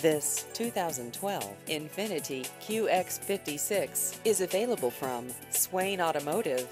This 2012 Infiniti QX56 is available from Swain Automotive.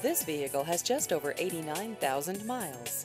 This vehicle has just over 89,000 miles.